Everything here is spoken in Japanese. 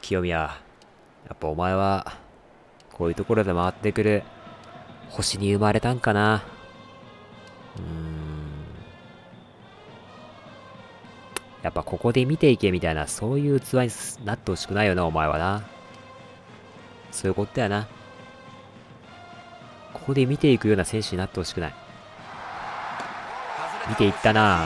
清宮やっぱお前はこういうところで回ってくる星に生まれたんかな。うーん。やっぱここで見ていけみたいなそういう器になってほしくないよなお前はな。そういうことやな。ここで見ていくような選手になってほしくない。見ていったな。